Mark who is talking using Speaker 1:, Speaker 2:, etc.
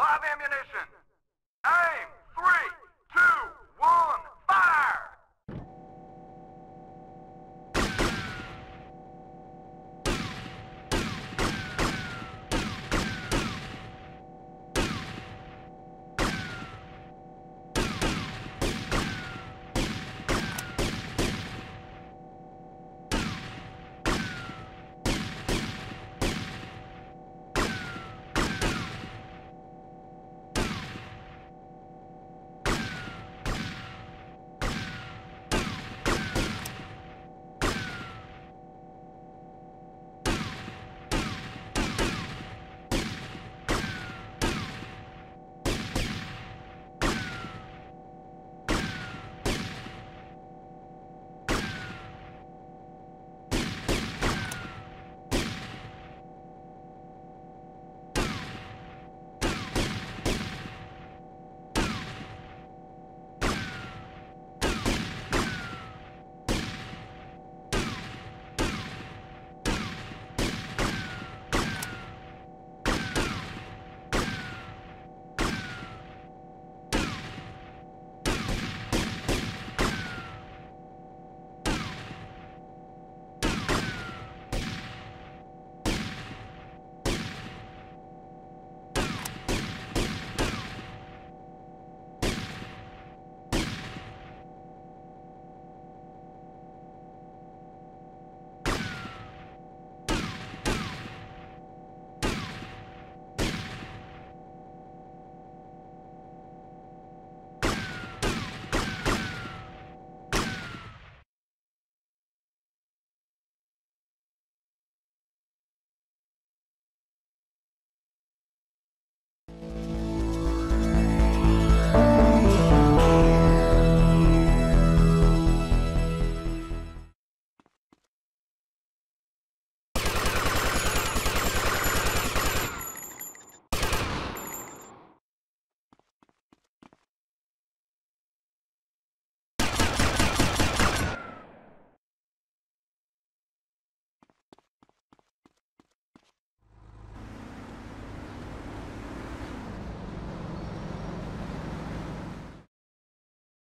Speaker 1: Live ammunition.